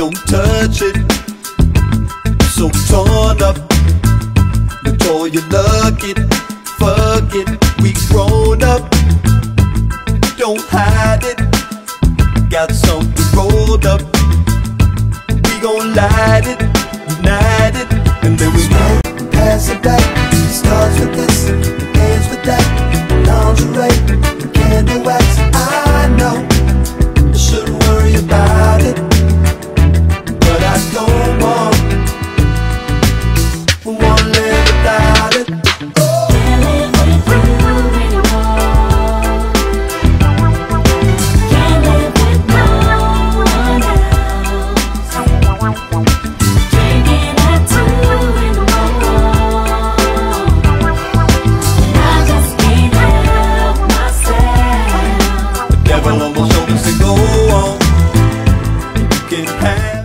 don't touch it. So torn up. Enjoy your it, Fuck it, we grown up. Don't hide it. Got something rolled up. We gon' light it. hand.